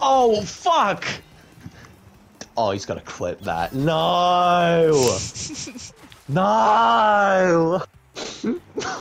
Oh, fuck! Oh, he's gonna clip that. No! no!